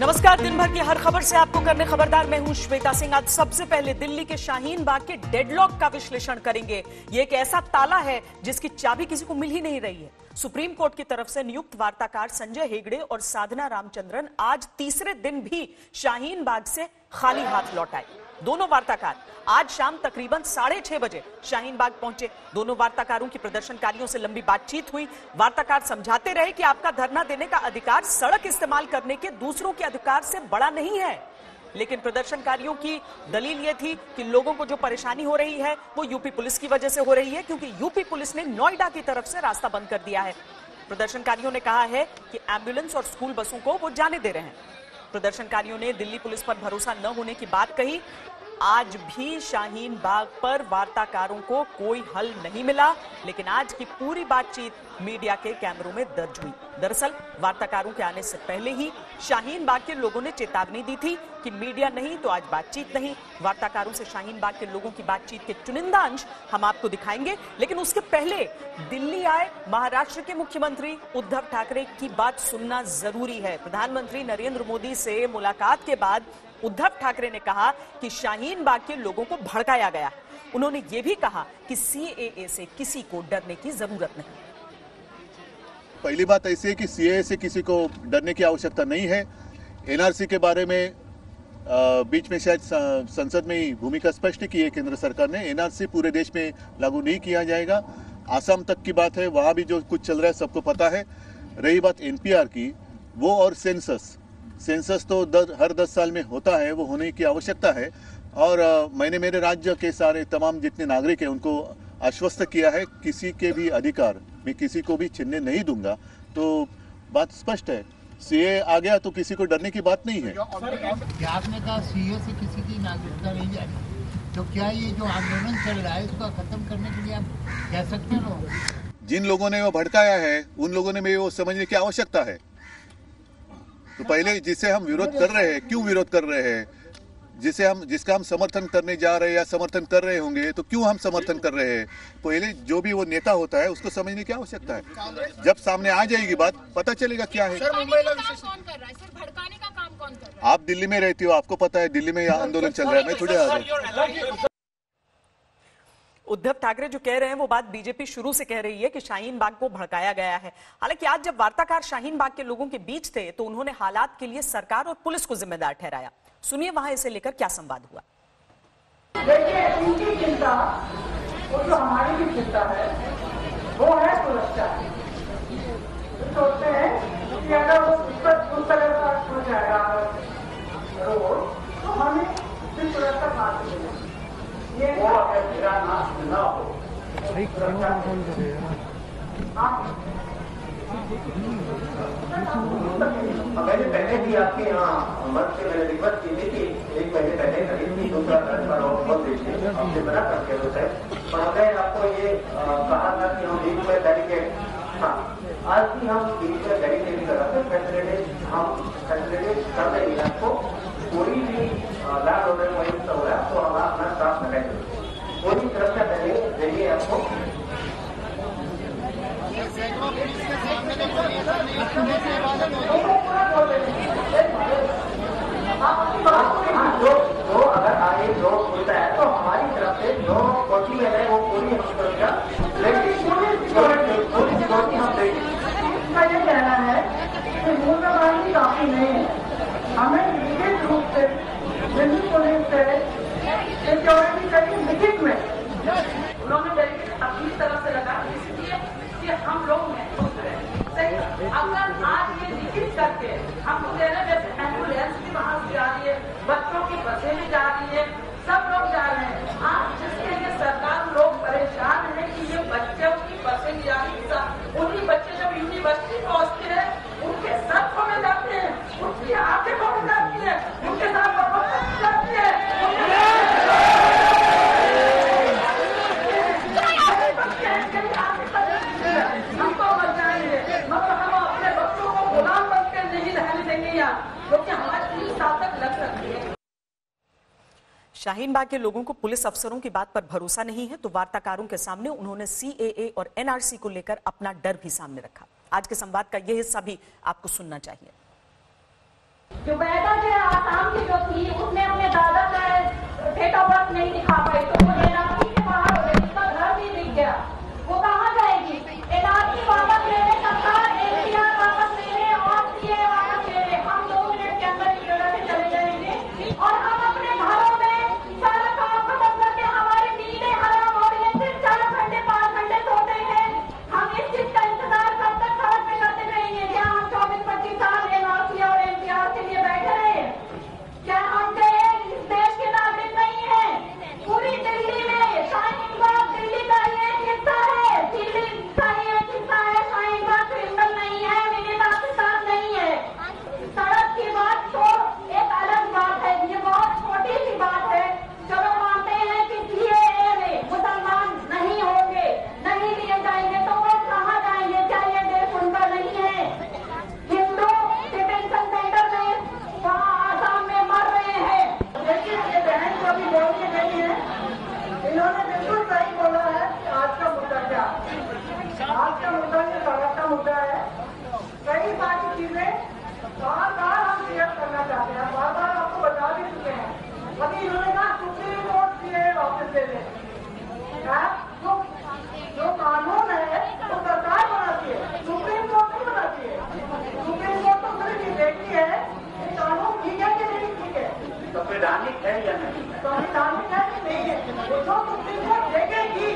नमस्कार दिन भर की हर खबर से आपको करने खबरदार मैं हूँ श्वेता सिंह। आज सबसे पहले दिल्ली के शाहीन बाग के डेडलॉक का विश्लेषण करेंगे। ये एक ऐसा ताला है जिसकी चाबी किसी को मिल ही नहीं रही है। सुप्रीम कोर्ट की तरफ़ से नियुक्त वार्ताकार संजय हेगड़े और साधना रामचंद्रन आज तीसरे दिन भी शाहीन बाग से खाली हाथ लौट आए। दोनों वार्ताकार आज शाम तकरीबन साढ़े छह बजे शाहीन बाग पहुँचे। दोनों वार्ताकारों की प्रदर्शनकारियों से लंबी बातचीत हुई। वार्ताकार समझाते रहे कि आपका धरना देने का अधिकार सड़क इस्तेमाल करने के दूसरों के अधिकार से बड़ा नहीं है। लेकिन प्रदर्शनकारियों की दलील ये थी कि लोगों को जो परेशानी हो रही है, वो यूपी पुलिस की वजह से हो रही है, क्योंकि यूपी पुलिस ने नोएडा की तरफ़ से रास्ता बंद कर दिया है। प्रदर्शनकारियों ने कहा है कि एंबुलेंस और स्कूल बसों को वो जाने दे रहे हैं। प्रदर्शनकारियों ने दिल्ली पुलिस पर भरोसा न होने की बात कही। आज भी शाहीन बाग पर वार्ताकारों को कोई हल नहीं मिला, लेकिन आज की पूरी बातचीत मीडिया के कैमरों में दर्ज हुई। दरअसल, वार्ताकारों के आने से पहले ही शाहीन बाग के लोगों ने चेतावनी दी थी कि मीडिया नहीं तो आज बातचीत नहीं। वार्ताकारों से शाहीन बाग के लोगों की बातचीत के चुनिंदा अंश हम आपको दिखाएँगे, लेकिन उसके पहले दिल्ली आए महाराष्ट्र के मुख्यमंत्री उद्धव ठाकरे की बात सुनना ज़रूरी है। प्रधानमंत्री नरेंद्र मोदी से मुलाकात के बाद उद्धव ठाकरे ने कहा कि शाहीन बाग के लोगों को भड़काया गया। उन्होंने ये भी कहा कि सीएए से किसी को डरने की ज़रूरत नहीं। पहली बात ऐसी है कि सीए से किसी को डरने की आवश्यकता नहीं है। एनआरसी के बारे में बीच में शायद संसद में ही भूमिका स्पष्ट की है केंद्र सरकार ने। एनआरसी पूरे देश में लागू नहीं किया जाएगा। आसाम तक की बात है, वहाँ भी जो कुछ चल रहा है, सबको पता है। रही बात एनपीआर की, वो और सेंसस सेंसस तो दर, हर दस साल में होता है वो होने की आवश्यकता है। और मैंने मेरे राज्य के सारे तमाम जितने नागरिक हैं उनको आश्वस्त किया है किसी के भी अधिकार मैं किसी को भी छीनने नहीं दूँगा। तो बात स्पष्ट है। सीए आ गया तो किसी को डरने की बात नहीं है। आपने कहा सीए से किसी की नागरिकता नहीं जाएगी तो क्या ये जो आंदोलन चल रहा है इसको खत्म करने के लिए आप कह सकते हो? जिन लोगों ने वो भड़काया है उन लोगों ने भी वो समझने की आवश्यकता है। तो पहले जिसे हम विरोध कर रहे हैं क्यों विरोध कर रहे हैं? जिसे हम जिसका हम समर्थन करने जा रहे हैं या समर्थन कर रहे होंगे तो क्यों हम समर्थन कर रहे हैं? पहले जो भी वो नेता होता है उसको समझने की आवश्यकता है। जब सामने आ जाएगी बात पता चलेगा क्या है। आप दिल्ली में रहती हो आपको पता है दिल्ली में यह आंदोलन चल रहा है। मैं थोड़ी आ उद्धव ठाकरे जो कह रहे हैं, वो बात बीजेपी शुरू से कह रही है कि शाहीन बाग को भड़काया गया है। हालाँकि आज जब वार्ताकार शाहीन बाग के लोगों के बीच थे तो उन्होंने हालात के लिए सरकार और पुलिस को जिम्मेदार ठहराया। सुनिए वहाँ इसे लेकर क्या संवाद हुआ। देखिए, उनकी चिंता, वो जो हमारी भी चिंता है, वो है सुरक्षा। सोचते हैं कि अगर उस पर उस तरह का हो जाएगा रोड तो हमें भी सुरक्षा हाथ मिलेगी ये वो अगर मेरा नाश न हो मैंने पहले भी आपके यहाँ मत से मैंने रिक्वेस्ट की थी कि एक महीने पहले करीब थी दूसरा दर्ज का देखिए हमने मना कर दिया उसे पर हमने आपको ये कहा था कि हम बीच में बैरिकेड हाँ। आज भी हम बीच में बैरिकेड कराते फैसिलिटीज़ हम फैसिलिटीज़ कर देंगे आपको कोई भी लैंड ऑर्डर युक्त हो रहा है तो हम अपना स्टाफ लगाएँगे देंगे आपको। अगर आगे जो है तो हमारी तरफ़ से जो है, वो पूरी हम पूरी देंगे। ये कहना है काफ़ी नहीं है हमें निश्चित रूप से दिल्ली पुलिस से सिक्योरिटी चाहिए लिखित में उन्होंने बैरिकेड अपनी तरफ़ से लगा इसलिए कि हम लोग महसूस रहे सही अगर आज ये लिखित करके हमको कह रहे जैसे एंबुलेंस भी वहाँ से जा रही है बच्चों की बसें भी जा रही है सब लोग जा रहे हैं आज जिसके लिए सरकार लोग परेशान है कि ये बच्चों की बसें जा रही उन्हीं बच्चे जब यूनिवर्सिटी पहुँचते हैं उनके सर खोले जाते हैं उनकी आँखें खोले जाती है उनके साथ जाती है हमको बचाएँगे मगर हम अपने बच्चों को गुलाम बन के नहीं रहने देंगे यहाँ क्योंकि हमारे तीन साल तक लग सकती है शाहीन बाग के लोगों को पुलिस अफसरों की बात पर भरोसा नहीं है तो वार्ताकारों के सामने उन्होंने सीएए और एनआरसी को लेकर अपना डर भी सामने रखा। आज के संवाद का यह हिस्सा भी आपको सुनना चाहिए। जो जो है आसाम की जो थी उसने अपने दादा का डेट ऑफ़ बर्थ नहीं दिखा पाई तो वो एनआरसी के बाहर हो गई उसका घर भी दिख गया वो कहाँ जाएगी एनआरसी वापस लेने सरकार एनपीआर वापस लेने और सीए वापस लेने हम दो मिनट के अंदर इस जगह से चले जाएँगे और हम अपने घरों में सारा काम खत्म करके हमारे नींदें हराम हो रही है सिर्फ़ चार घंटे पाँच घंटे सोते हैं हम इस चीज़ का इंतज़ार कब तक सड़क पे करते रहेंगे क्या हम चौबीस पच्चीस साल एनआरसी और एनपीआर के लिए बैठे रहे क्या हम गए इस देश के नागरिक नहीं है पूरी दिल्ली में शाहीन बाग दिल्ली का ये एक हिस्सा है दिल्ली का ये एक हिस्सा है शाहीन बाग क्रिमिनल नहीं है विनीता के साथ नहीं है सड़क की बात तो एक अलग बात है ये बहुत छोटी सी बात है चलो मानते हैं कि सीएए में मुसलमान नहीं होंगे नहीं लिए जाएँगे तो वो कहाँ जाएँगे क्या ये देश उनका नहीं है हिंदू डिटेंशन सेंटर में वहाँ आसाम में मर रहे हैं देखिए ये बहन जो अभी बोलने गई है इन्होंने बिल्कुल सही बोला है कि आज का मुद्दा क्या है। आज का मुद्दा ये सड़क का मुद्दा है कई सारी चीज़ें बार बार हम क्लियर करना चाहते हैं बार बार आपको बता भी चुके हैं अभी इन्होंने कहा सुप्रीम कोर्ट की वापस ले लें हाँ? जो जो कानून है वो सरकार बनाती है सुप्रीम कोर्ट नहीं बनाती है सुप्रीम कोर्ट तो सिर्फ़ ये देखती है कि कानून ठीक है कि नहीं ठीक है संवैधानिक है या नहीं है संविधानिक है कि नहीं है वो जो सुप्रीम कोर्ट देखेगी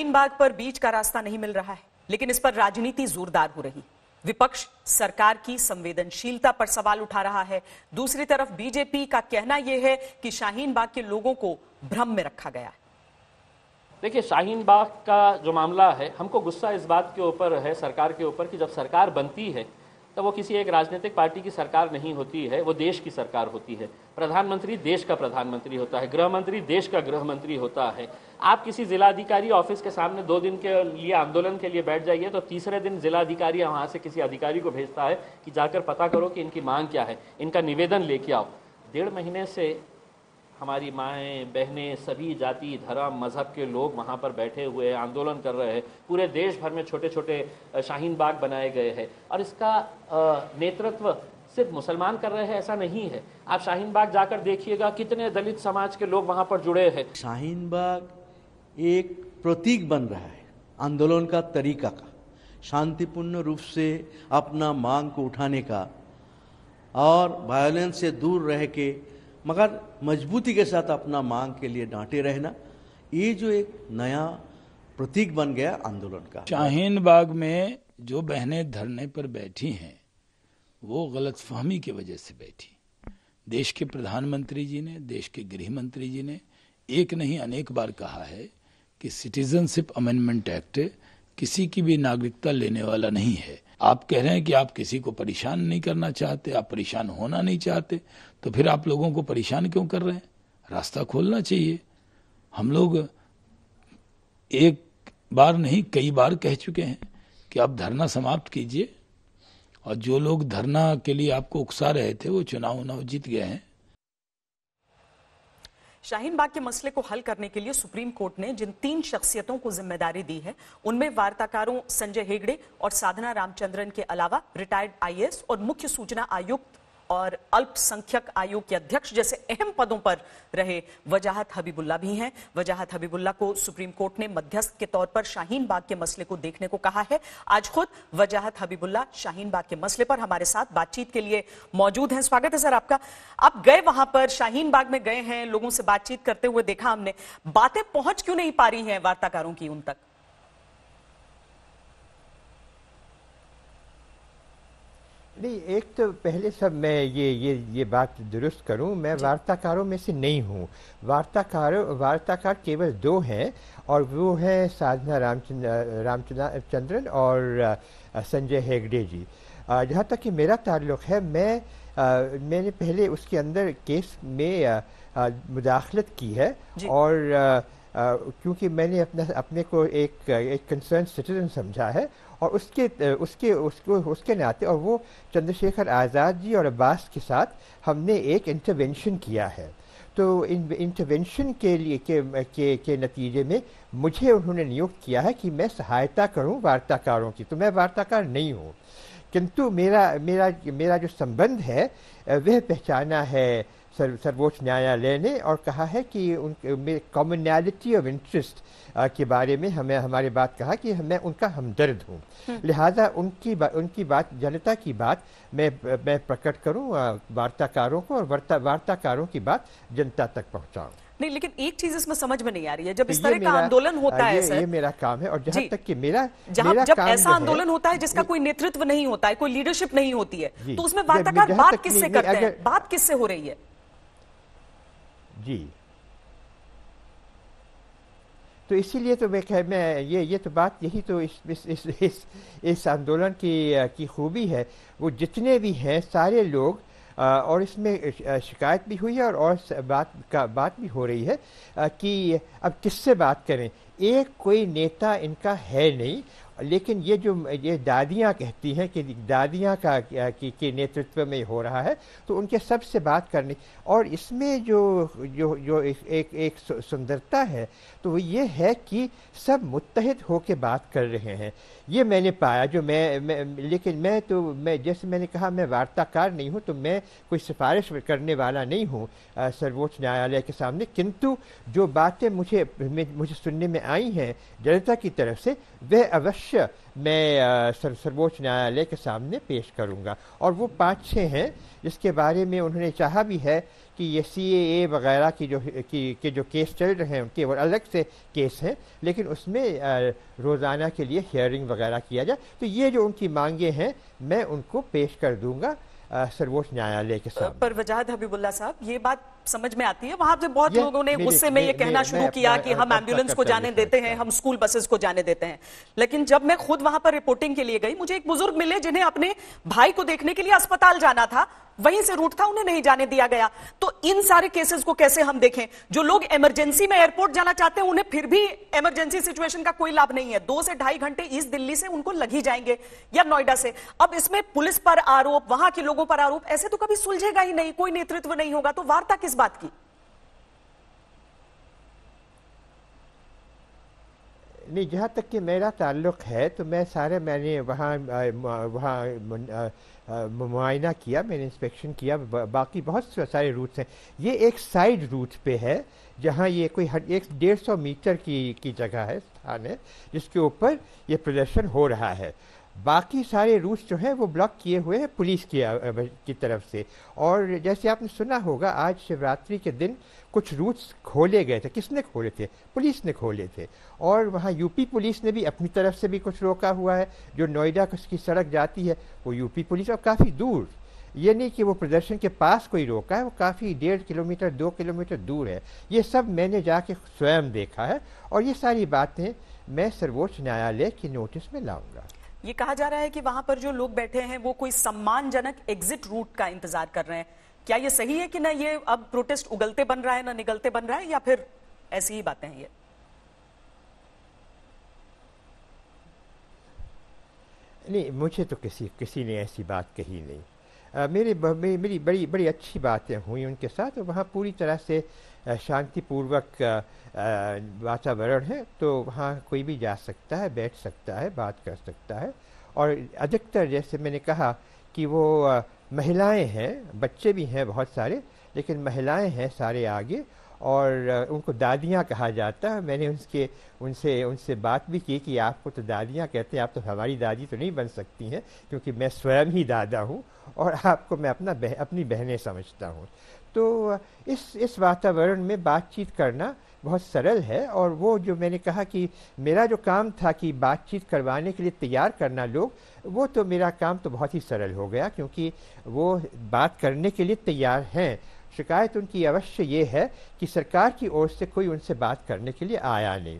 शाहीन बाग पर बीच का रास्ता नहीं मिल रहा है, लेकिन इस पर राजनीति जोरदार हो रही। विपक्ष सरकार की संवेदनशीलता पर सवाल उठा रहा है। दूसरी तरफ़ बीजेपी का कहना यह है कि शाहीन बाग के लोगों को भ्रम में रखा गया है। देखिए शाहीन बाग का जो मामला है, हमको गुस्सा इस बात के ऊपर है, सरकार के ऊपर, कि जब सरकार बनती है तो वो किसी एक राजनीतिक पार्टी की सरकार नहीं होती है, वो देश की सरकार होती है। प्रधानमंत्री देश का प्रधानमंत्री होता है गृह मंत्री देश का गृह मंत्री होता है। आप किसी जिलाधिकारी ऑफ़िस के सामने दो दिन के लिए आंदोलन के लिए बैठ जाइए तो तीसरे दिन जिलाधिकारी वहाँ से किसी अधिकारी को भेजता है कि जाकर पता करो कि इनकी मांग क्या है, इनका निवेदन लेके आओ। डेढ़ महीने से हमारी माएँ, बहनें, सभी जाति, धर्म, मज़हब के लोग वहाँ पर बैठे हुए हैं, आंदोलन कर रहे हैं। पूरे देश भर में छोटे छोटे शाहीन बाग बनाए गए हैं। और इसका नेतृत्व सिर्फ़ मुसलमान कर रहे हैं, ऐसा नहीं है। आप शाहीन बाग जाकर देखिएगा कितने दलित समाज के लोग वहाँ पर जुड़े हैं। शाहीन बाग एक प्रतीक बन रहा है, आंदोलन का तरीका का। शांतिपूर्ण रूप से अपना मांग को उठाने का और वायलेंस से दूर रह के मगर मजबूती के साथ अपना मांग के लिए डांटे रहना, ये जो एक नया प्रतीक बन गया आंदोलन का। शाहीन बाग में जो बहनें धरने पर बैठी हैं, वो गलतफहमी की वजह से बैठी। देश के प्रधानमंत्री जी ने, देश के गृह मंत्री जी ने एक नहीं, अनेक बार कहा है कि सिटीजनशिप अमेंडमेंट एक्ट किसी की भी नागरिकता लेने वाला नहीं है। आप कह रहे हैं कि आप किसी को परेशान नहीं करना चाहते, आप परेशान होना नहीं चाहते तो फिर आप लोगों को परेशान क्यों कर रहे हैं? रास्ता खोलना चाहिए। हम लोग एक बार नहीं, कई बार कह चुके हैं कि आप धरना समाप्त कीजिए। और जो लोग धरना के लिए आपको उकसा रहे थे, वो चुनाव उनाव जीत गए हैं। शाहीन बाग के मसले को हल करने के लिए सुप्रीम कोर्ट ने जिन तीन शख्सियतों को ज़िम्मेदारी दी है, उनमें वार्ताकारों संजय हेगड़े और साधना रामचंद्रन के अलावा रिटायर्ड आईएएस और मुख्य सूचना आयुक्त और अल्पसंख्यक आयोग के अध्यक्ष जैसे अहम पदों पर रहे वजाहत हबीबुल्ला भी हैं। वजाहत हबीबुल्ला को सुप्रीम कोर्ट ने मध्यस्थ के तौर पर शाहीन बाग के मसले को देखने को कहा है। आज खुद वजाहत हबीबुल्ला शाहीन बाग के मसले पर हमारे साथ बातचीत के लिए मौजूद हैं। स्वागत है सर आपका। आप गए वहाँ पर, शाहीन बाग में गए हैं, लोगों से बातचीत करते हुए देखा हमने। बातें पहुँच क्यों नहीं पा रही हैं वार्ताकारों की उन तक? नहीं एक तो पहले सब मैं ये ये ये बात दुरुस्त करूँ मैं वार्ताकारों में से नहीं हूँ। वार्ताकारों वार्ताकार केवल दो हैं और वो हैं साधना रामचंद्र रामचंद्रन और संजय हेगड़े जी। जहाँ तक कि मेरा ताल्लुक़ है मैं अ, मैंने पहले उसके अंदर केस में मुदाखलत की है और क्योंकि मैंने अपना अपने को एक एक कंसर्न सिटीजन समझा है और उसके उसके उसको उसके नाते और वो चंद्रशेखर आज़ाद जी और अब्बास के साथ हमने एक इंटरवेंशन किया है। तो इन इंटरवेंशन के लिए के, के के नतीजे में मुझे उन्होंने नियुक्त किया है कि मैं सहायता करूँ वार्ताकारों की। तो मैं वार्ताकार नहीं हूँ। किंतु मेरा मेरा मेरा जो संबंध है वह पहचाना है सर्व सर्वोच्च न्यायालय ने और कहा है कि उन कॉमनैलिटी ऑफ़ इंटरेस्ट के बारे में हमें हमारे बात कहा कि मैं उनका हमदर्द हूँ। लिहाजा उनकी बा, उनकी बात जनता की बात मैं मैं प्रकट करूँ वार्ताकारों को और वार्ता वार्ताकारों की बात जनता तक पहुँचाऊँ। नहीं लेकिन एक चीज़ इसमें समझ में नहीं आ रही है। जब तो इस तरह का आंदोलन होता ये, है सर। ये मेरा काम है और जहाँ तक कि मेरा जहाँ मेरा जब काम ऐसा है- आंदोलन होता है जिसका कोई नेतृत्व नहीं होता है कोई लीडरशिप नहीं होती है तो उसमें वार्ताकार बात किससे करते हैं? बात किससे हो रही है? जी। तो इसीलिए तो मैं कह मैं ये ये तो बात यही तो इस इस इस इस, इस आंदोलन की की खूबी है। वो जितने भी हैं सारे लोग और इसमें शिकायत भी हुई है और और बात का बात भी हो रही है कि अब किससे बात करें? एक कोई नेता इनका है नहीं लेकिन ये जो ये दादियाँ कहती हैं कि दादियाँ का की, के नेतृत्व में हो रहा है तो उनके सबसे बात करनी और इसमें जो जो जो एक एक, सुंदरता है तो वो ये है कि सब मुत्तहिद होकर बात कर रहे हैं। ये मैंने पाया जो मैं, मैं लेकिन मैं तो मैं जैसे मैंने कहा मैं वार्ताकार नहीं हूँ तो मैं कोई सिफारिश करने वाला नहीं हूँ सर्वोच्च न्यायालय के सामने। किंतु जो बातें मुझे मुझे सुनने में आई हैं जनता की तरफ़ से वह अवश्य मैं सर, सर्वोच्च न्यायालय के सामने पेश करूँगा। और वो पाँच छः हैं जिसके बारे में उन्होंने चाहा भी है कि ये सी ए वगैरह की जो की के जो केस चल रहे हैं उनके वो अलग से केस हैं लेकिन उसमें रोज़ाना के लिए हियरिंग वगैरह किया जाए। तो ये जो उनकी मांगे हैं मैं उनको पेश कर दूँगा। सर्वोच्च न्यायालय के सामने। पर वजाहत हबीबुल्ला साहब ये बात समझ में आती है? वहाँ से बहुत लोगों ने गुस्से में ये कहना शुरू किया कि हम एंबुलेंस को जाने देते हैं। हम स्कूल बसेस को जाने देते हैं। लेकिन जब मैं खुद वहाँ पर रिपोर्टिंग के लिए गई मुझे एक बुज़ुर्ग मिले जिन्हें अपने भाई को देखने के लिए अस्पताल जाना था। वहीं से रूट था उन्हें नहीं जाने दिया गया। तो इन सारे केसेस को कैसे हम देखें? जो लोग इमरजेंसी में एयरपोर्ट जाना चाहते हैं, उन्हें फिर भी इमरजेंसी सिचुएशन का कोई लाभ नहीं है। दो से ढाई घंटे ईस्ट दिल्ली से उनको लग ही जाएँगे, या नोएडा से। अब इसमें पुलिस पर आरोप, वहाँ के लोगों पर आरोप, ऐसे तो कभी सुलझेगा ही नहीं, कोई नेतृत्व नहीं होगा। तो वार्ता किस बात की? नहीं, जहाँ तक कि मेरा ताल्लुक़ है तो मैं सारे मैंने वहाँ वहाँ मुआयना किया, मैंने इंस्पेक्शन किया बाकी बहुत सारे रूट्स हैं। ये एक साइड रूट पे है, जहाँ ये कोई एक डेढ़ सौ मीटर की की जगह है, स्थान है, जिसके ऊपर ये प्रदर्शन हो रहा है। बाकी सारे रूट्स जो हैं, वो ब्लॉक किए हुए हैं, पुलिस की की तरफ़ से। और जैसे आपने सुना होगा, आज शिवरात्रि के दिन कुछ रूट्स खोले गए थे। किसने खोले थे? पुलिस ने खोले थे। और वहाँ यूपी पुलिस ने भी अपनी तरफ़ से भी कुछ रोका हुआ है। जो नोएडा की सड़क जाती है, वो यूपी पुलिस और काफ़ी दूर। ये नहीं कि वो प्रदर्शन के पास कोई रोका है, वो काफ़ी डेढ़ किलोमीटर, दो किलोमीटर दूर है। ये सब मैंने जाके स्वयं देखा है और ये सारी बातें मैं सर्वोच्च न्यायालय की नोटिस में लाऊँगा। ये कहा जा रहा है कि वहाँ पर जो लोग बैठे हैं, वो कोई सम्मानजनक एग्जिट रूट का इंतज़ार कर रहे हैं। क्या ये सही है कि ना ये अब प्रोटेस्ट उगलते बन रहा है ना निगलते बन रहा है या फिर ऐसी ही बातें हैं ये? नहीं मुझे तो किसी किसी ने ऐसी बात कही नहीं। अ, मेरे ब- मेरी बड़ी बड़ी अच्छी बातें हुई उनके साथ और वहाँ पूरी तरह से शांतिपूर्वक वातावरण है तो वहाँ कोई भी जा सकता है बैठ सकता है बात कर सकता है। और अधिकतर जैसे मैंने कहा कि वो महिलाएँ हैं बच्चे भी हैं बहुत सारे लेकिन महिलाएँ हैं सारे आगे और उनको दादियाँ कहा जाता है। मैंने उनके उनसे उनसे बात भी की कि आपको तो दादियाँ कहते हैं आप तो हमारी दादी तो नहीं बन सकती हैं क्योंकि मैं स्वयं ही दादा हूँ और आपको मैं अपना बह, अपनी बहनें समझता हूँ। तो इस इस वातावरण में बातचीत करना बहुत सरल है और वो जो मैंने कहा कि मेरा जो काम था कि बातचीत करवाने के लिए तैयार करना लोग, वो तो मेरा काम तो बहुत ही सरल हो गया क्योंकि वो बात करने के लिए तैयार हैं। शिकायत उनकी अवश्य ये है कि सरकार की ओर से कोई उनसे बात करने के लिए आया नहीं।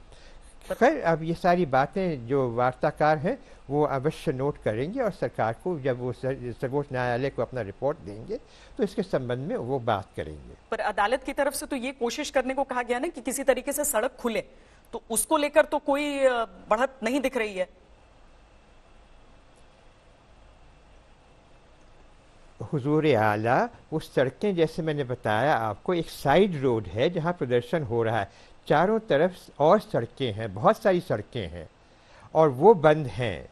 खैर अब ये सारी बातें जो वार्ताकार हैं वो अवश्य नोट करेंगे और सरकार को जब वो सर्वोच्च न्यायालय को अपना रिपोर्ट देंगे तो इसके संबंध में वो बात करेंगे। पर अदालत की तरफ़ से तो ये कोशिश करने को कहा गया ना कि किसी तरीके से सड़क खुले तो उसको लेकर तो कोई बढ़त नहीं दिख रही है। हुजूर आला वो सड़कें जैसे मैंने बताया आपको एक साइड रोड है जहाँ प्रदर्शन हो रहा है। चारों तरफ़ और सड़कें हैं, बहुत सारी सड़कें हैं, और वो बंद हैं।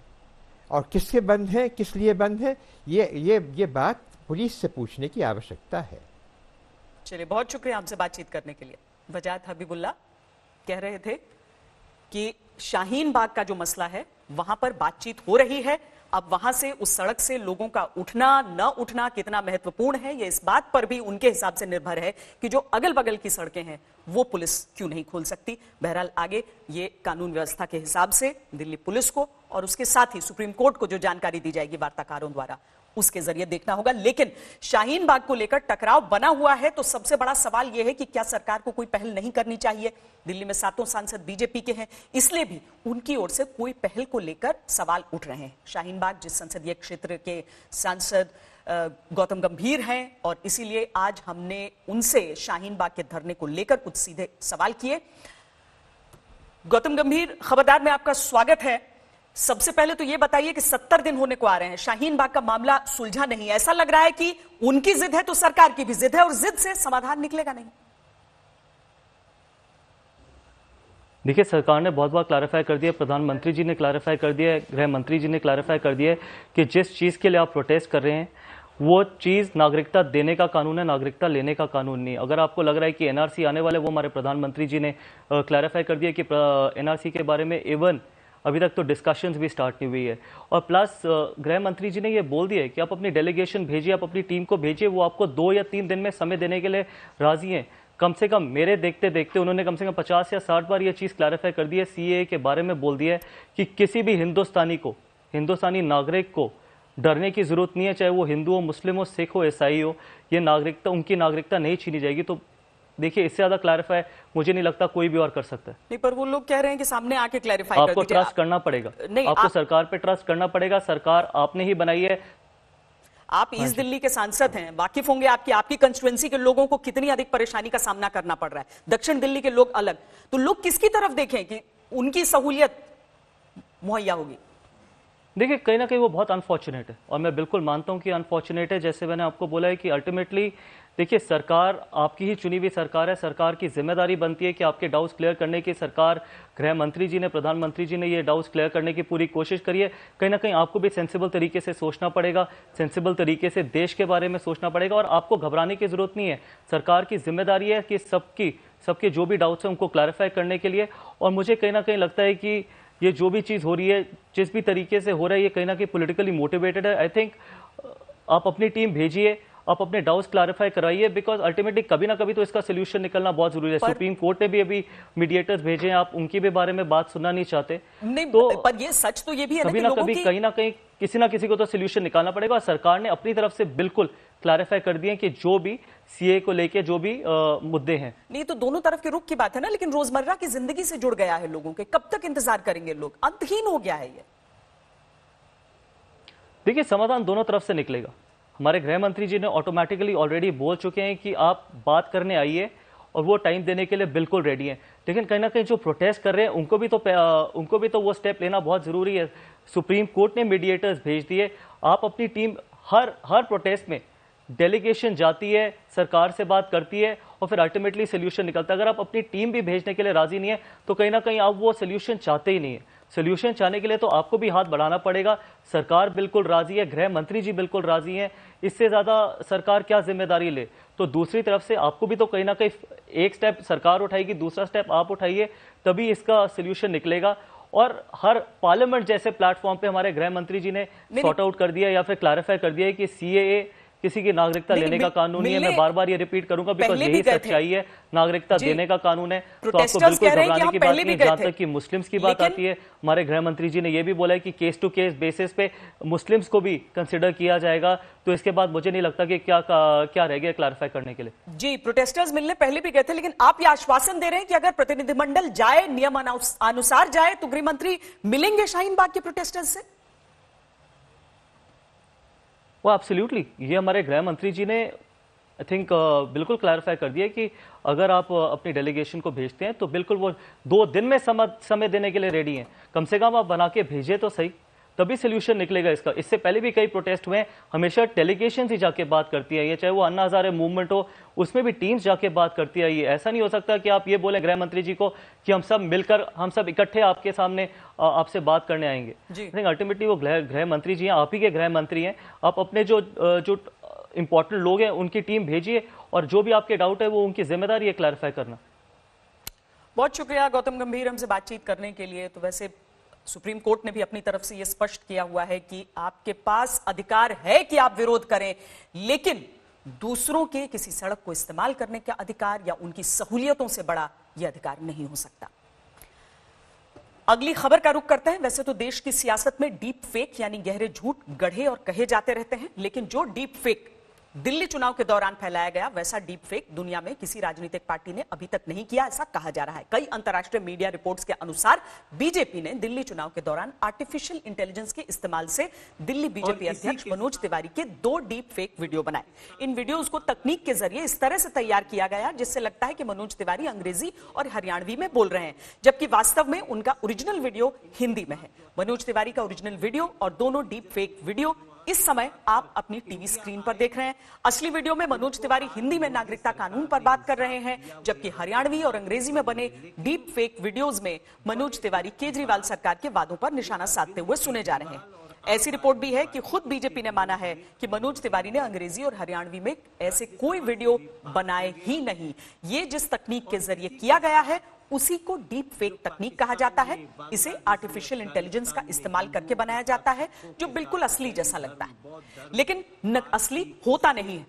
और किसके बंद हैं, किस लिए बंद हैं, ये ये ये बात पुलिस से पूछने की आवश्यकता है। चलिए, बहुत शुक्रिया हमसे बातचीत करने के लिए। वजात हबीबुल्ला कह रहे थे कि शाहीन बाग का जो मसला है, वहाँ पर बातचीत हो रही है। अब वहाँ से, उस सड़क से लोगों का उठना, न उठना कितना महत्वपूर्ण है, ये इस बात पर भी उनके हिसाब से निर्भर है कि जो अगल बगल की सड़कें हैं, वो पुलिस क्यों नहीं खोल सकती। बहरहाल, आगे ये कानून व्यवस्था के हिसाब से दिल्ली पुलिस को और उसके साथ ही सुप्रीम कोर्ट को जो जानकारी दी जाएगी वार्ताकारों द्वारा। उसके ज़रिए देखना होगा। लेकिन शाहीन बाग को लेकर टकराव बना हुआ है तो सबसे बड़ा सवाल यह है कि क्या सरकार को कोई पहल नहीं करनी चाहिए? दिल्ली में सातों सांसद बीजेपी के हैं, इसलिए भी उनकी ओर से कोई पहल को लेकर सवाल उठ रहे हैं। शाहीन बाग, जिस संसदीय क्षेत्र के सांसद गौतम गंभीर हैं, और इसीलिए आज हमने उनसे शाहीन बाग के धरने को लेकर कुछ सीधे सवाल किए। गौतम गंभीर, खबरदार में आपका स्वागत है। सबसे पहले तो यह बताइए कि सत्तर दिन होने को आ रहे हैं। शाहीन बाग का मामला सुलझा नहीं ऐसा लग रहा है कि उनकी जिद है तो सरकार की भी जिद है और जिद से समाधान निकलेगा नहीं। देखिए, सरकार ने बहुत बार क्लैरिफाई कर दिया, प्रधानमंत्री जी ने क्लैरिफाई कर दिया गृह मंत्री जी ने क्लैरिफाई कर दिया कि जिस चीज़ के लिए आप प्रोटेस्ट कर रहे हैं, वो चीज़ नागरिकता देने का कानून है, नागरिकता लेने का कानून नहीं। अगर आपको लग रहा है कि एनआरसी आने वाले, वो हमारे प्रधानमंत्री जी ने क्लैरिफाई कर दिया कि एनआरसी के बारे में इवन अभी तक तो डिस्कशंस भी स्टार्ट नहीं हुई है। और प्लस गृह मंत्री जी ने ये बोल दिया है कि आप अपनी डेलीगेशन भेजिए, आप अपनी टीम को भेजिए, वो आपको दो या तीन दिन में समय देने के लिए राज़ी हैं। कम से कम मेरे देखते देखते उन्होंने कम से कम पचास या साठ बार ये चीज़ क्लैरिफाई कर दी है सीए के बारे में बोल दिया है कि किसी भी हिंदुस्तानी को, हिंदुस्तानी नागरिक को डरने की ज़रूरत नहीं है, चाहे वो हिंदू हो, मुस्लिम हो, सिख हो, ईसाई हो, ये नागरिकता, उनकी नागरिकता नहीं छीनी जाएगी तो देखिए इससे ज़्यादा क्लैरिफाई मुझे नहीं लगता कोई भी और कर सकता है। नहीं पर वो लोग कह रहे हैं कि सामने आके क्लैरिफाई आपको ट्रस्ट करना पड़ेगा। नहीं आपको आप... सरकार पे ट्रस्ट करना पड़ेगा। सरकार आपने ही बनाई है। आप ईस्ट हाँ दिल्ली के सांसद हैं वाकिफ होंगे आपकी। आपकी कंस्टिट्युएंसी के लोगों को कितनी अधिक परेशानी का सामना करना पड़ रहा है? दक्षिण दिल्ली के लोग अलग। तो लोग किसकी तरफ़ देखें कि उनकी सहूलियत मुहैया होगी? देखिए, कहीं ना कहीं वो बहुत अनफॉर्चुनेट है और मैं बिल्कुल मानता हूँ कि अनफॉर्चुनेट है। जैसे मैंने आपको बोला है कि अल्टीमेटली देखिए, सरकार आपकी ही चुनी हुई सरकार है। सरकार की ज़िम्मेदारी बनती है कि आपके डाउट्स क्लियर करने की। सरकार, गृह मंत्री जी ने, प्रधानमंत्री जी ने ये डाउट्स क्लियर करने की पूरी कोशिश करी है। कहीं ना कहीं आपको भी सेंसिबल तरीके से सोचना पड़ेगा। सेंसिबल तरीके से देश के बारे में सोचना पड़ेगा और आपको घबराने की ज़रूरत नहीं है। सरकार की ज़िम्मेदारी है कि सबकी, सबके जो भी डाउट्स हैं उनको क्लैरिफाई करने के लिए। और मुझे कहीं ना कहीं लगता है कि ये जो भी चीज़ हो रही है, जिस भी तरीके से हो रहा है, ये कहीं ना कहीं पोलिटिकली मोटिवेटेड है। आई थिंक आप अपनी टीम भेजिए आप अपने डाउट्स क्लैरिफाई कराइए बिकॉज़ अल्टीमेटली कभी ना कभी तो इसका सोल्यूशन निकलना बहुत ज़रूरी है। सुप्रीम कोर्ट ने भी अभी मीडिएटर्स भेजे हैं आप उनके भी बारे में बात सुनना नहीं चाहते। नहीं तो पर ये सच तो ये भी है कभी ना कभी कहीं ना कहीं किसी ना किसी को तो सोल्यूशन निकालना पड़ेगा और सरकार ने अपनी तरफ़ से बिल्कुल क्लैरिफाई कर दिए कि जो भी सीए को लेके जो भी आ, मुद्दे हैं। नहीं तो दोनों तरफ़ के रुख की बात है ना लेकिन रोज़मर्रा की ज़िंदगी से जुड़ गया है लोगों के। कब तक इंतज़ार करेंगे लोग? अंतहीन हो गया है ये। देखिए समाधान दोनों तरफ़ से निकलेगा। हमारे गृह मंत्री जी ने ऑटोमेटिकली ऑलरेडी बोल चुके हैं कि आप बात करने आइए और वो टाइम देने के लिए बिल्कुल रेडी हैं। लेकिन कहीं ना कहीं जो प्रोटेस्ट कर रहे हैं, उनको भी तो उनको भी तो वो स्टेप लेना बहुत ज़रूरी है। सुप्रीम कोर्ट ने मीडिएटर्स भेज दिए। आप अपनी टीम हर हर प्रोटेस्ट में डेलीगेशन जाती है, सरकार से बात करती है और फिर अल्टीमेटली सोल्यूशन निकलता है। अगर आप अपनी टीम भी भेजने के लिए राज़ी नहीं है तो कहीं ना कहीं आप वो सोल्यूशन चाहते ही नहीं है। सोल्यूशन चाहने के लिए तो आपको भी हाथ बढ़ाना पड़ेगा। सरकार बिल्कुल राज़ी है गृह मंत्री जी बिल्कुल राज़ी हैं। इससे ज़्यादा सरकार क्या ज़िम्मेदारी ले? तो दूसरी तरफ़ से आपको भी तो कहीं ना कहीं एक स्टेप सरकार उठाएगी दूसरा स्टेप आप उठाइए तभी इसका सोल्यूशन निकलेगा। और हर पार्लियामेंट जैसे प्लेटफॉर्म पे हमारे गृह मंत्री जी ने सॉर्ट आउट कर दिया या फिर क्लैरिफाई कर दिया है कि सीएए किसी की नागरिकता लेने का कानून नहीं है मैं बार बार ये रिपीट करूँगा बिकॉज़ यही सच्चाई है नागरिकता देने का कानून है। तो आपको बिल्कुल घबराने की बात नहीं जहाँ तक कि मुस्लिम्स की बात आती है हमारे गृह मंत्री जी ने यह भी बोला है कि केस टू केस बेसिस पे मुस्लिम्स को भी कंसिडर किया जाएगा। तो इसके बाद मुझे नहीं लगता कि क्या क्या रह गया क्लैरिफाई करने के लिए। जी प्रोटेस्टर्स मिलने पहले भी गए थे लेकिन आप ये आश्वासन दे रहे हैं कि अगर प्रतिनिधिमंडल जाए नियम अनुसार जाए तो गृह मंत्री मिलेंगे शाहीन बाग के प्रोटेस्टर्स से। वो एब्सोल्युटली ये हमारे गृह मंत्री जी ने आई थिंक uh, बिल्कुल क्लैरिफाई कर दिया कि अगर आप uh, अपनी डेलीगेशन को भेजते हैं तो बिल्कुल वो दो दिन में समय समय देने के लिए रेडी हैं। कम से कम आप बना के भेजें तो सही। तभी सोल्यूशन निकलेगा इसका। इससे पहले भी कई प्रोटेस्ट हुए हमेशा डेलीगेशन ही जाके बात करती है ये चाहे वो अन्ना हजारे मूवमेंट हो उसमें भी टीम्स जाके बात करती है ये। ऐसा नहीं हो सकता कि आप ये बोले गृह मंत्री जी को कि हम सब मिलकर हम सब इकट्ठे आपके सामने आपसे बात करने आएँगे। अल्टीमेटली वो गृह मंत्री जी हैं आप ही के गृह मंत्री हैं। आप अपने जो जो इंपॉर्टेंट लोग हैं उनकी टीम भेजिए और जो भी आपके डाउट है वो उनकी ज़िम्मेदारी है क्लैरिफाई करना। बहुत शुक्रिया गौतम गंभीर हमसे बातचीत करने के लिए। तो वैसे सुप्रीम कोर्ट ने भी अपनी तरफ़ से यह स्पष्ट किया हुआ है कि आपके पास अधिकार है कि आप विरोध करें, लेकिन दूसरों के किसी सड़क को इस्तेमाल करने का अधिकार या उनकी सहूलियतों से बड़ा यह अधिकार नहीं हो सकता। अगली खबर का रुख करते हैं। वैसे तो देश की सियासत में डीप फेक यानी गहरे झूठ गढ़े और कहे जाते रहते हैं, लेकिन जो डीप फेक दिल्ली चुनाव के दौरान फैलाया गया वैसा डीप फेक दुनिया में किसी राजनीतिक पार्टी ने अभी तक नहीं किया ऐसा कहा जा रहा है। कई अंतर्राष्ट्रीय मीडिया रिपोर्ट्स के अनुसार बीजेपी ने दिल्ली चुनाव के दौरान आर्टिफिशियल इंटेलिजेंस के इस्तेमाल से दिल्ली बीजेपी अध्यक्ष मनोज तिवारी के दो डीप फेक वीडियो बनाए। इन वीडियोज़ को तकनीक के ज़रिए इस तरह से तैयार किया गया जिससे लगता है कि मनोज तिवारी अंग्रेज़ी और हरियाणवी में बोल रहे हैं जबकि वास्तव में उनका ओरिजिनल वीडियो हिंदी में है। मनोज तिवारी का ओरिजिनल वीडियो और दोनों डीप फेक वीडियो इस समय आप अपनी टीवी स्क्रीन पर देख रहे हैं। असली वीडियो में मनोज तिवारी हिंदी में नागरिकता कानून पर बात कर रहे हैं, जबकि हरियाणवी और अंग्रेज़ी में बने डीप फेक वीडियोस में मनोज तिवारी केजरीवाल सरकार के वादों पर निशाना साधते हुए सुने जा रहे हैं। ऐसी रिपोर्ट भी है कि खुद बीजेपी ने माना है कि मनोज तिवारी ने अंग्रेज़ी और हरियाणवी में ऐसे कोई वीडियो बनाए ही नहीं। ये जिस तकनीक के ज़रिए किया गया है उसी को डीप फेक तकनीक कहा जाता है। इसे आर्टिफिशियल इंटेलिजेंस का इस्तेमाल करके बनाया जाता है जो बिल्कुल असली जैसा लगता है। लेकिन न असली होता नहीं है।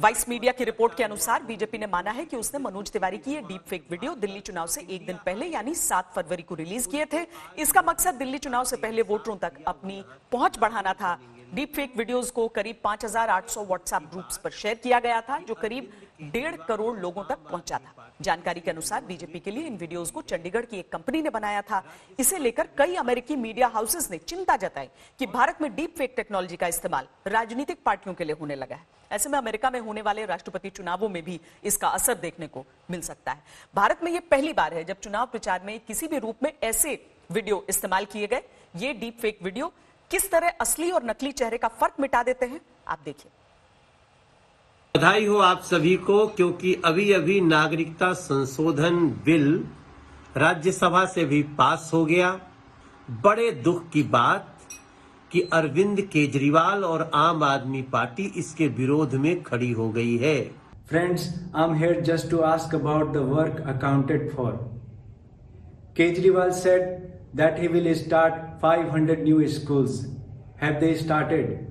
वाइस मीडिया की रिपोर्ट के अनुसार बीजेपी ने माना है कि उसने मनोज तिवारी की ये डीप फेक वीडियो दिल्ली चुनाव से एक दिन पहले यानी सात फरवरी को रिलीज़ किए थे। इसका मकसद दिल्ली चुनाव से पहले वोटरों तक अपनी पहुँच बढ़ाना था। डीप फेक वीडियोस को करीब 5,800 व्हाट्सएप ग्रुप्स पर शेयर किया गया था जो करीब डेढ़ करोड़ लोगों तक पहुँचा था। जानकारी के अनुसार बीजेपी के लिए इन वीडियोस को चंडीगढ़ की एक कंपनी ने बनाया था। इसे लेकर कई अमेरिकी मीडिया हाउसेस ने चिंता जताई कि भारत में डीप फेक टेक्नोलॉजी का इस्तेमाल राजनीतिक पार्टियों के लिए होने लगा है। ऐसे में अमेरिका में होने वाले राष्ट्रपति चुनावों में भी इसका असर देखने को मिल सकता है। भारत में यह पहली बार है जब चुनाव प्रचार में किसी भी रूप में ऐसे वीडियो इस्तेमाल किए गए। ये डीप फेक वीडियो किस तरह असली और नकली चेहरे का फ़र्क मिटा देते हैं, आप देखिए। बधाई हो आप सभी को, क्योंकि अभी अभी नागरिकता संशोधन बिल राज्यसभा से भी पास हो गया बड़े दुख की बात कि अरविंद केजरीवाल और आम आदमी पार्टी इसके विरोध में खड़ी हो गई है friends I am here just to ask about the work accounted for Kejriwal said that he will start 500 new schools. Have they started?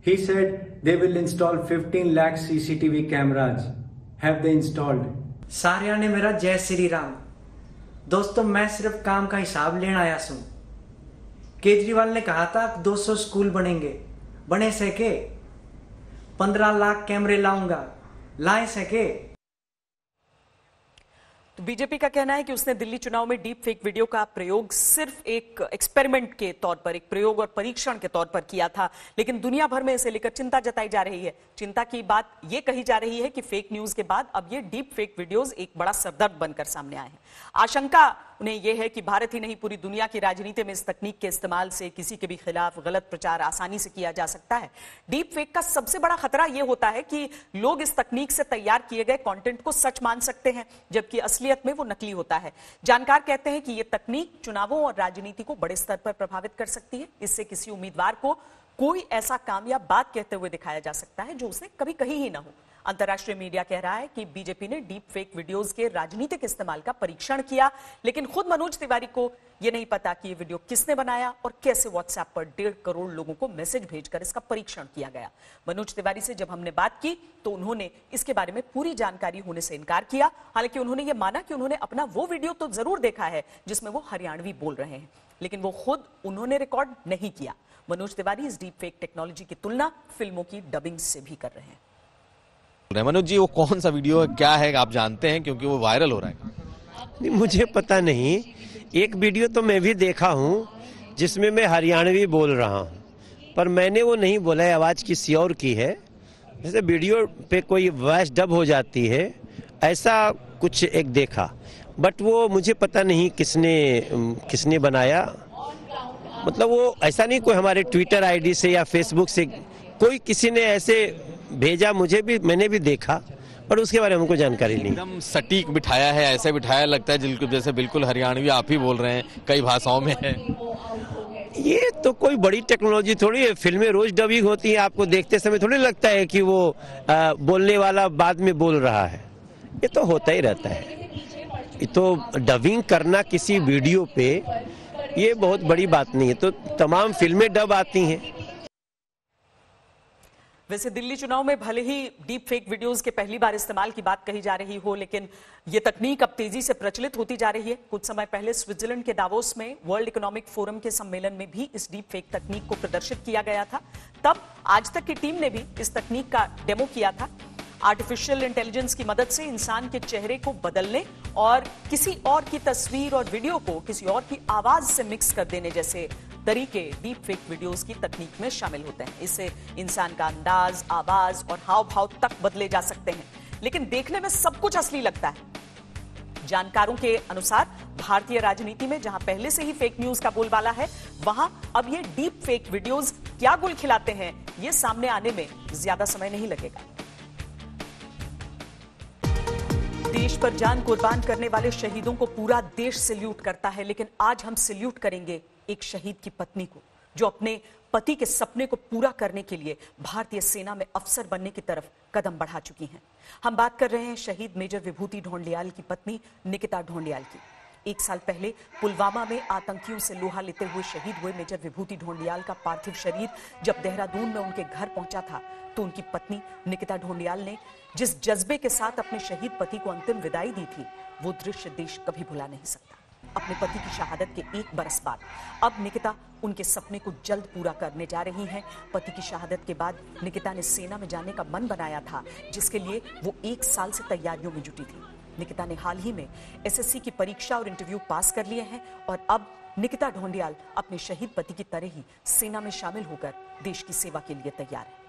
He said they will install 15 lakh CCTV cameras. Have they installed? सारिया ने मेरा जय श्री राम। दोस्तों, मैं सिर्फ़ काम का हिसाब लेना आया सू केजरीवाल ने कहा था 200 स्कूल बनेंगे। बने सके 15 लाख कैमरे लाऊँगा। लाए सके तो बीजेपी का कहना है कि उसने दिल्ली चुनाव में डीप फेक वीडियो का प्रयोग सिर्फ़ एक एक्सपेरिमेंट के तौर पर, एक प्रयोग और परीक्षण के तौर पर किया था। लेकिन दुनिया भर में इसे लेकर चिंता जताई जा रही है। चिंता की बात यह कही जा रही है कि फेक न्यूज़ के बाद अब ये डीप फेक वीडियोस एक बड़ा सरदर्द बनकर सामने आए हैं। आशंका उन्हें यह है कि भारत ही नहीं, पूरी दुनिया की राजनीति में इस तकनीक के इस्तेमाल से किसी के भी खिलाफ गलत प्रचार आसानी से किया जा सकता है। डीप फेक का सबसे बड़ा खतरा यह होता है कि लोग इस तकनीक से तैयार किए गए कॉन्टेंट को सच मान सकते हैं, जबकि असलियत में वो नकली होता है। जानकार कहते हैं कि यह तकनीक चुनावों और राजनीति को बड़े स्तर पर प्रभावित कर सकती है। इससे किसी उम्मीदवार को कोई ऐसा काम या बात कहते हुए दिखाया जा सकता है जो उसने कभी कही ही ना हो। अंतर्राष्ट्रीय मीडिया कह रहा है कि बीजेपी ने डीप फेक वीडियोस के राजनीतिक इस्तेमाल का परीक्षण किया, लेकिन खुद मनोज तिवारी को यह नहीं पता कि यह वीडियो किसने बनाया और कैसे व्हाट्सएप पर डेढ़ करोड़ लोगों को मैसेज भेजकर इसका परीक्षण किया गया। मनोज तिवारी से जब हमने बात की तो उन्होंने इसके बारे में पूरी जानकारी होने से इनकार किया। हालाँकि उन्होंने यह माना कि उन्होंने अपना वो वीडियो तो ज़रूर देखा है, जिसमें वो हरियाणवी बोल रहे हैं, लेकिन वो खुद उन्होंने रिकॉर्ड नहीं किया। मनोज तिवारी इस डीप फेक टेक्नोलॉजी की तुलना फ़िल्मों की डबिंग से भी कर रहे हैं। मनोज जी, वो कौन सा वीडियो है? क्या है? आप जानते हैं क्योंकि वो वायरल हो रहा है। नहीं, मुझे पता नहीं। एक वीडियो तो मैं भी देखा हूँ, जिसमें मैं हरियाणवी बोल रहा हूँ। पर मैंने वो नहीं बोला है, आवाज़ किसी और की है। जैसे वीडियो पे कोई वॉइस डब हो जाती है, ऐसा कुछ एक देखा। बट वो मुझे पता नहीं किसने किसने बनाया। मतलब वो ऐसा नहीं कोई हमारे ट्विटर आईडी से या फेसबुक से कोई किसी ने ऐसे भेजा मुझे भी मैंने भी देखा और उसके बारे में हमको जानकारी ली एकदम सटीक बिठाया है ऐसे बिठाया लगता है जैसे बिल्कुल हरियाणवी आप ही बोल रहे हैं कई भाषाओं में है। ये तो कोई बड़ी टेक्नोलॉजी थोड़ी है फ़िल्में रोज डबिंग होती है आपको देखते समय थोड़ी लगता है कि वो आ, बोलने वाला बाद में बोल रहा है। ये तो होता ही रहता है। ये तो डबिंग करना किसी वीडियो पे ये बहुत बड़ी बात नहीं है। तो तमाम फ़िल्में डब आती हैं। वैसे दिल्ली चुनाव में भले ही डीप फेक वीडियोस के पहली बार इस्तेमाल की बात कही जा रही हो, लेकिन ये तकनीक अब तेज़ी से प्रचलित होती जा रही है। कुछ समय पहले स्विट्जरलैंड के दावोस में वर्ल्ड इकोनॉमिक फोरम के सम्मेलन में भी इस डीप फेक तकनीक को प्रदर्शित किया गया था। तब आज तक की टीम ने भी इस तकनीक का डेमो किया था। आर्टिफिशियल इंटेलिजेंस की मदद से इंसान के चेहरे को बदलने और किसी और की तस्वीर और वीडियो को किसी और की आवाज़ से मिक्स कर देने जैसे तरीके डीप फेक वीडियोस की तकनीक में शामिल होते हैं। इससे इंसान का अंदाज, आवाज़ और हाव भाव तक बदले जा सकते हैं। लेकिन देखने में सब कुछ असली लगता है। जानकारों के अनुसार, भारतीय राजनीति में जहाँ पहले से ही फेक न्यूज़ का बोलबाला है, वहाँ अब ये डीप फेक वीडियोस क्या गुल खिलाते हैं, ये सामने आने में ज़्यादा समय नहीं लगेगा। देश पर जान कुर्बान करने वाले शहीदों को पूरा देश सल्यूट करता है, लेकिन आज हम सल्यूट करेंगे एक शहीद की पत्नी को, जो अपने पति के सपने को पूरा करने के लिए भारतीय सेना में अफसर बनने की तरफ़ कदम बढ़ा चुकी हैं। हम बात कर रहे हैं शहीद मेजर विभूति ढोंडियाल की पत्नी निकिता ढोंडियाल की। एक साल पहले पुलवामा में आतंकियों से लोहा लेते हुए शहीद हुए मेजर विभूति ढोंडियाल का पार्थिव शरीर जब देहरादून में उनके घर पहुँचा था तो उनकी पत्नी निकिता ढोंडियाल ने जिस जज्बे के साथ अपने शहीद पति को अंतिम विदाई दी थी, वो दृश्य देश कभी भुला नहीं सकता। अपने पति की शहादत के एक बरस बाद। अब निकिता उनके सपने को जल्द पूरा करने जा रही हैं। पति की शहादत के बाद निकिता ने सेना में जाने का मन बनाया था, जिसके लिए वो एक साल से तैयारियों में जुटी थी। निकिता ने हाल ही में एसएससी की परीक्षा और इंटरव्यू पास कर लिए हैं और अब निकिता ढोंडियाल अपने शहीद पति की तरह ही सेना में शामिल होकर देश की सेवा के लिए तैयार है।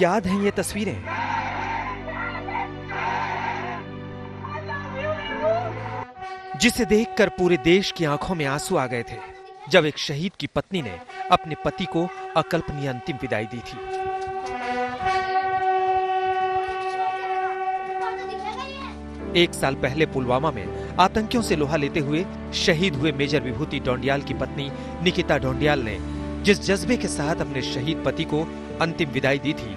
याद है ये तस्वीरें? जिसे देखकर पूरे देश की आँखों में आँसू आ गए थे, जब एक शहीद की पत्नी ने अपने पति को अकल्पनीय अंतिम विदाई दी थी। एक साल पहले पुलवामा में आतंकियों से लोहा लेते हुए शहीद हुए मेजर विभूति डोंडियाल की पत्नी निकिता डोंडियाल ने जिस जज्बे के साथ अपने शहीद पति को अंतिम विदाई दी थी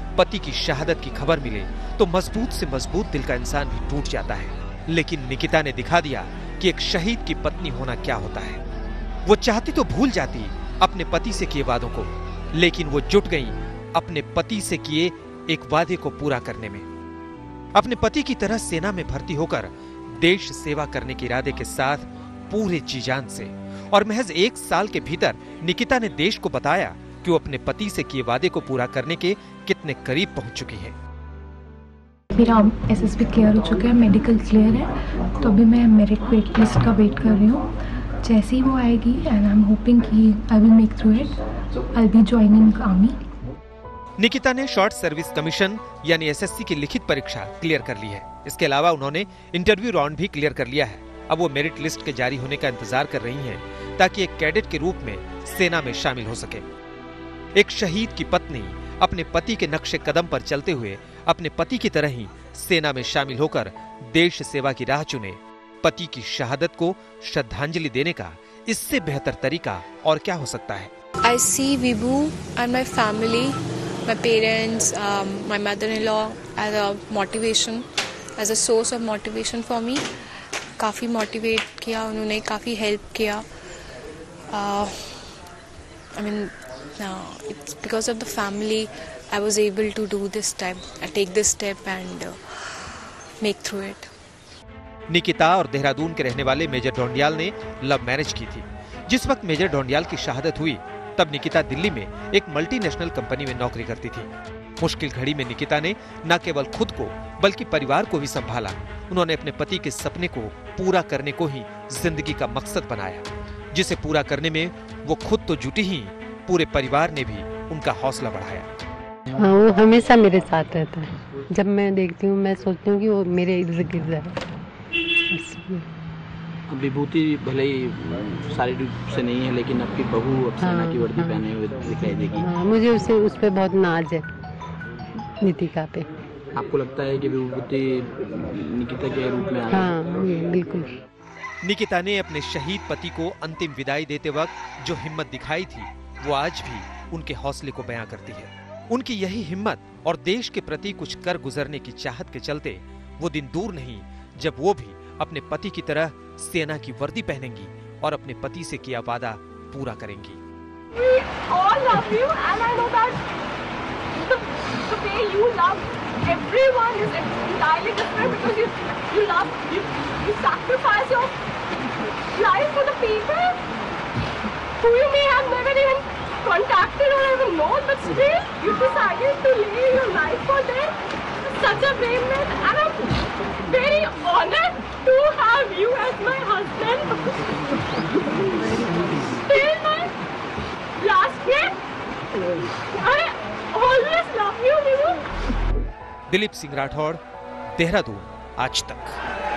पति की शहादत की खबर मिले तो मज़बूत से मज़बूत दिल का इंसान भी टूट जाता है। लेकिन निकिता ने दिखा दिया कि एक शहीद की पत्नी होना क्या होता है। वो चाहती तो भूल जाती अपने पति से किए वादों को, लेकिन वो जुट गई अपने पति से किए एक वादे को पूरा करने में। अपने पति की तरह सेना में भर्ती होकर देश सेवा करने के इरादे के साथ पूरे जी जान से। और महज एक साल के भीतर निकिता ने देश को बताया कि वो अपने पति से किए वादे को पूरा करने के कितने करीब पहुँच चुकी है? मेरा एस एस क्लियर हो चुका है मेडिकल क्लियर है। तो अभी मैं मेरिट वेट लिस्ट का वेट कर रही हूँ। जैसे ही वो आएगी एंड आई एम होपिंग कि I will make through it I be joining army Nikita ने शॉर्ट सर्विस कमीशन यानी एसएससी की लिखित परीक्षा क्लियर कर ली है। इसके अलावा उन्होंने इंटरव्यू राउंड भी क्लियर कर लिया है। अब वो मेरिट लिस्ट के जारी होने का इंतज़ार कर रही हैं ताकि एक कैडेट के रूप में सेना में शामिल हो सके। एक शहीद की पत्नी अपने पति के नक्शे कदम पर चलते हुए अपने पति की तरह ही सेना में शामिल होकर देश सेवा की राह चुने। पति की शहादत को श्रद्धांजलि देने का इससे बेहतर तरीका और क्या हो सकता है? I see Vibhu and my family, my parents, um, my mother-in-law as a motivation, as a source of motivation for me. काफ़ी मोटिवेट किया उन्होंने काफ़ी हेल्प किया। I mean it's because of the family I was able to do this time I take this step and make through it Nikita और देहरादून के रहने वाले major Dhoundiyal ने लव मैरिज की थी। जिस वक्त मेजर ढोंडियाल की शहादत हुई, तब निकिता दिल्ली में एक मल्टीनेशनल कंपनी में नौकरी करती थी। मुश्किल घड़ी में निकिता ने न केवल खुद को, बल्कि परिवार को भी संभाला। उन्होंने अपने पति के सपने को पूरा करने को ही ज़िंदगी का मकसद बनाया। जिसे पूरा करने में वो खुद तो जुटी ही पूरे परिवार ने भी उनका हौसला बढ़ाया। हाँ वो हमेशा मेरे साथ रहता है। जब मैं देखती हूँ मैं सोचती हूँ कि वो मेरे इर्द गिर्द है। विभूति भले ही शारीरिक रूप से नहीं है लेकिन आपकी बहू अब सेना की वर्दी पहने हुए दिखाई देगी। हाँ मुझे उसे उस पर बहुत नाज है नितिका पे। आपको लगता है कि विभूति निकिता के रूप में हाँ बिल्कुल। निकिता ने अपने शहीद पति को अंतिम विदाई देते वक्त जो हिम्मत दिखाई थी वो आज भी उनके हौसले को बयां करती है। उनकी यही हिम्मत और देश के प्रति कुछ कर गुजरने की चाहत के चलते वो दिन दूर नहीं, जब वो भी अपने पति की तरह सेना की वर्दी पहनेंगी और अपने पति से किया वादा पूरा करेंगी। Who you may have never even contacted or even known, but still you decided to lay your life for them. Such a braveness, and I'm very honored to have you as my husband. Till my last breath, I always love you, Vivu. Dilip Singh Rathore Dehradun आज तक